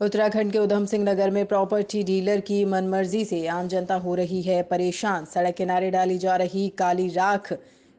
उत्तराखंड के उधम सिंह नगर में property dealer की मनमर्जी से आम जनता हो रही है परेशान। सड़क किनारे डाली जा रही काली राख।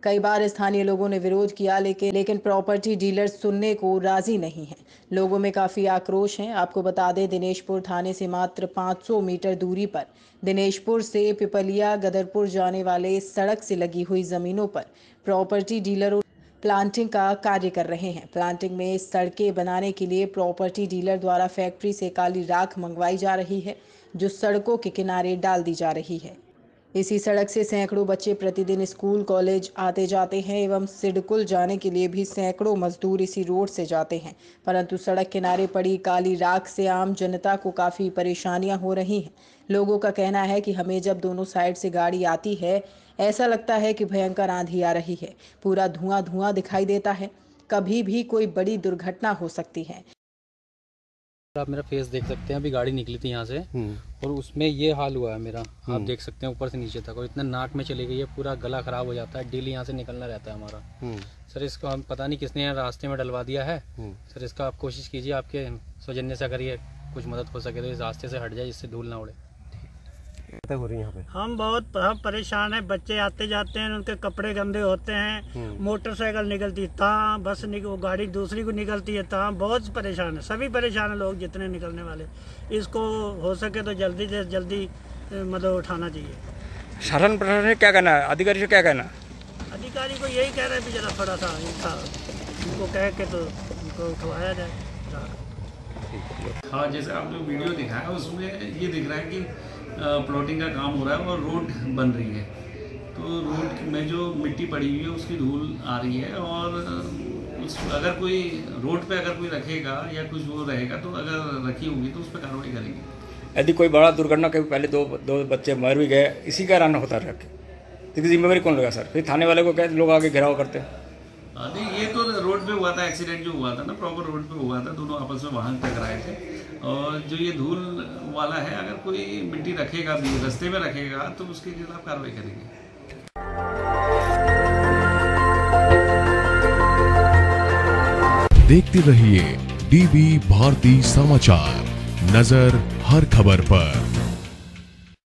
कई बार स्थानीय लोगों ने विरोध किया, लेकिन लेकिन प्रॉपर्टी डीलर सुनने को राज़ी नहीं है। लोगों में काफ़ी आक्रोश है। आपको बता दें, दिनेशपुर थाने से मात्र 500 मीटर दूरी पर। दिनेशपुर से पिपलिया गदरपुर जाने वाले सड़क से लगी हुई जमीनों पर प्रॉपर्टी डीलरों प्लांटिंग का कार्य कर रहे हैं। प्लांटिंग में सड़कें बनाने के लिए प्रॉपर्टी डीलर द्वारा फैक्ट्री से काली राख मंगवाई जा रही है, जो सड़कों के किनारे डाल दी जा रही है। इसी सड़क से सैकड़ों बच्चे प्रतिदिन स्कूल, कॉलेज आते जाते हैं एवं सिडकुल जाने के लिए भी सैकड़ों मजदूर इसी रोड से जाते हैं। परंतु सड़क किनारे पड़ी काली राख से आम जनता को काफ़ी परेशानियाँ हो रही हैं। लोगों का कहना है कि हमें जब दोनों साइड से गाड़ी आती है, ऐसा लगता है कि भयंकर आंधी आ रही है। पूरा धुआँ धुआँ दिखाई देता है। कभी भी कोई बड़ी दुर्घटना हो सकती है। आप मेरा फेस देख सकते हैं अभी गाड़ी निकली थी यहाँ से। और उसमें ये हाल हुआ है मेरा आप देख सकते हैं ऊपर से नीचे तक। और इतना नाक में चली गई है पूरा गला खराब हो जाता है डेली यहाँ से निकलना रहता है हमारा। सर इसको हम पता नहीं किसने रास्ते में डलवा दिया है। सर इसका आप कोशिश कीजिए आपके सौजन्य से अगर ये कुछ मदद हो सके तो इस रास्ते से हट जाए जिससे धूल ना उड़े। हो रही यहाँ पे? हम बहुत हम परेशान हैं। बच्चे आते जाते हैं उनके कपड़े गंदे होते हैं। मोटरसाइकिल निकलती है बस निकल गाड़ी दूसरी को निकलती है तहाँ बहुत परेशान है। सभी परेशान है लोग जितने निकलने वाले। इसको हो सके तो जल्दी से जल्दी मतलब उठाना चाहिए। शासन प्रशासन क्या कहना है? अधिकारी से क्या कहना अधिकारी को यही कह रहे हैं जरा थोड़ा सा उनको कह के तो उनको उठवाया जाए। हाँ जैसे आपने वीडियो दिखाया उसमें ये दिख रहा है कि प्लॉटिंग का काम हो रहा है और रोड बन रही है। तो रोड में जो मिट्टी पड़ी हुई है उसकी धूल आ रही है और उस अगर कोई रोड पे अगर कोई रखेगा या कुछ वो रहेगा तो अगर रखी होगी तो उस पर कार्रवाई करेंगे। यदि कोई बड़ा दुर्घटना कभी पहले दो दो बच्चे मर भी गए इसी का कारण होता रखे तो जिम्मेवारी कौन लगा सर? फिर थाने वाले को क्या लोग आगे घेराव करते हैं। ये तो पे हुआ था एक्सीडेंट जो हुआ था ना प्रॉपर रोड पे हुआ था, दोनों आपस में वाहन टकराए थे। और जो ये धूल वाला है, अगर कोई मिट्टी रखेगा भी, रस्ते में रखेगा तो उसके खिलाफ कार्रवाई करेंगे। देखते रहिए डीबी भारती समाचार, नज़र हर खबर पर।